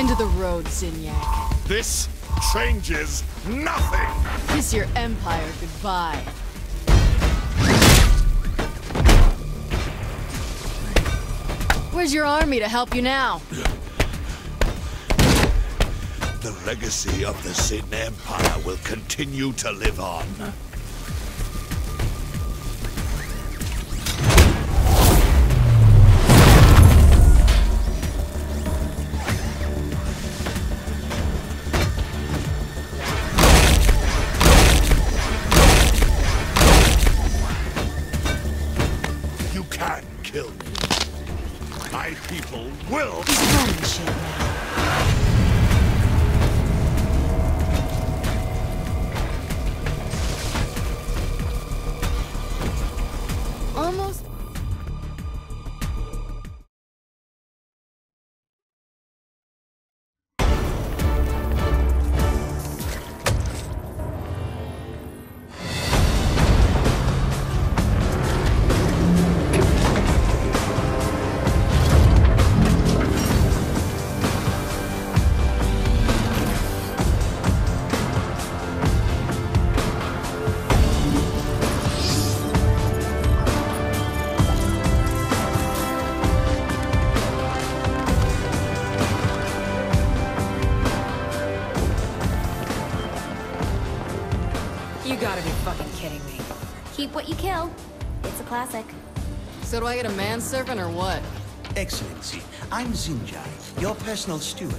End of the road, Zinyak. This changes nothing! Kiss your empire goodbye. Where's your army to help you now? The legacy of the Sin Empire will continue to live on. Kill me. My people will He's now. Keep what you kill. It's a classic. So do I get a manservant or what? Excellency, I'm Zinjai, your personal steward.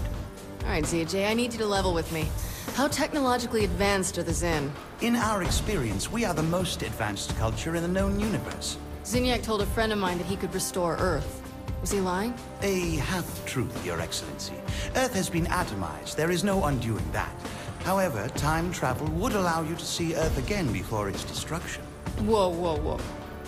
Alright, ZJ, I need you to level with me. How technologically advanced are the Zin? In our experience, we are the most advanced culture in the known universe. Zinyak told a friend of mine that he could restore Earth. Was he lying? A half-truth, your excellency. Earth has been atomized. There is no undoing that. However, time travel would allow you to see Earth again before its destruction. Whoa, whoa, whoa.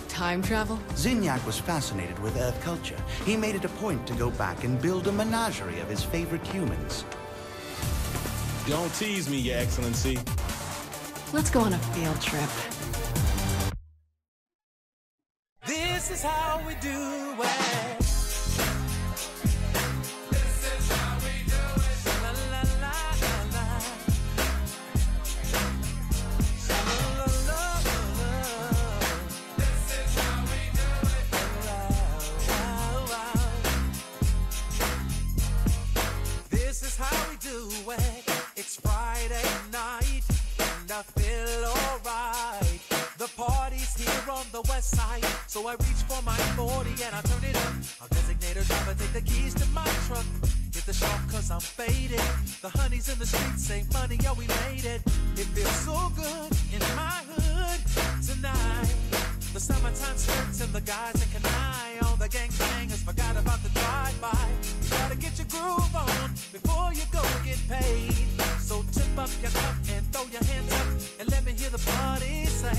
Time travel? Zinyak was fascinated with Earth culture. He made it a point to go back and build a menagerie of his favorite humans. Don't tease me, Your Excellency. Let's go on a field trip. This is how we do it. So I reach for my 40 and I turn it up. I'll designate a driver, take the keys to my truck. Hit the shop cause I'm faded. The honeys in the streets say money, yeah, we made it. It feels so good in my hood tonight. The summertime skirts and the guys in Kanai. All the gangbangers forgot about the drive-by. Gotta get your groove on before you go get paid. So tip up your cup and throw your hands up and let me hear the party say,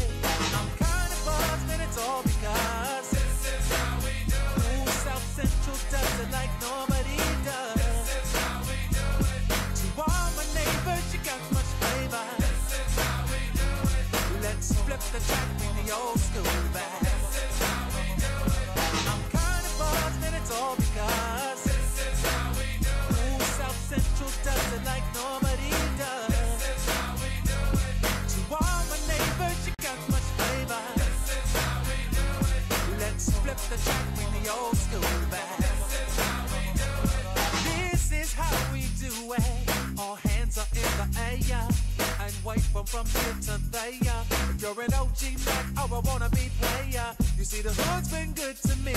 I'm kind of buzzed all because see the hood's been good to me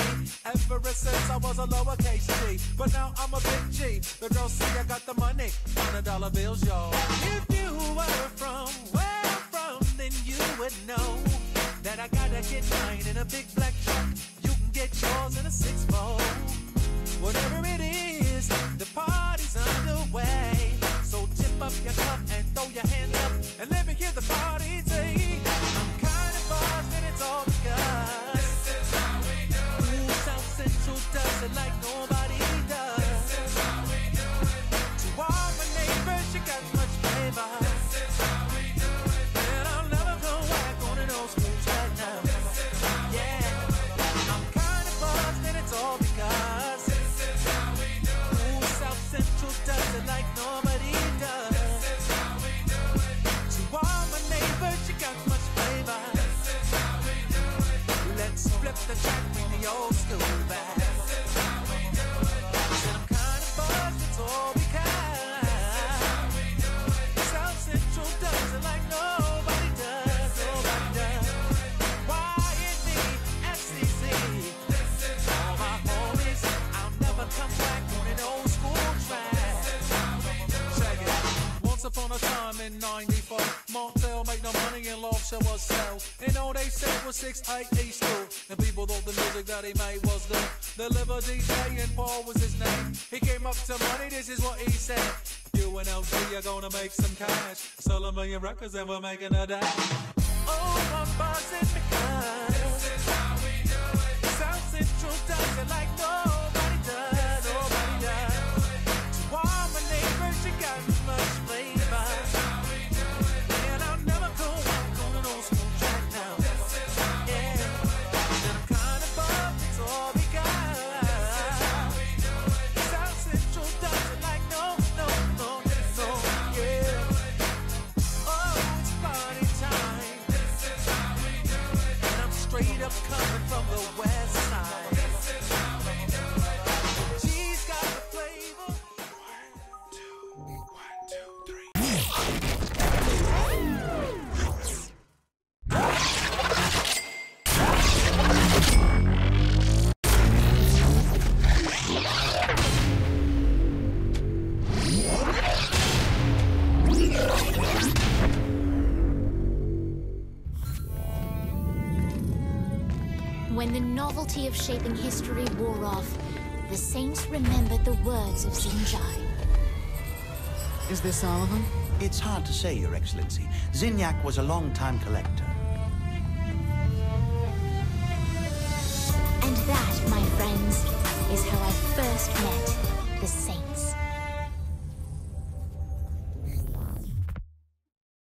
ever since I was a lowercase G. But now I'm a big G. The girls see I got the money, hundred dollar bills, y'all. If you were from where I'm from, then you would know that I gotta get mine in a big black truck. You can get yours in a six fold. Whatever it is, was 688 school. And people thought the music that he made was good. the Deliver DJ and Paul was his name. He came up to money, this is what he said. You and LG are gonna make some cash. Sell a million records and we're making a dash. Oh, I'm buzzing because straight up coming from the west When the novelty of shaping history wore off, the saints remembered the words of Zinjai. Is this all of them? It's hard to say, Your Excellency. Zinyak was a long-time collector. And that, my friends, is how I first met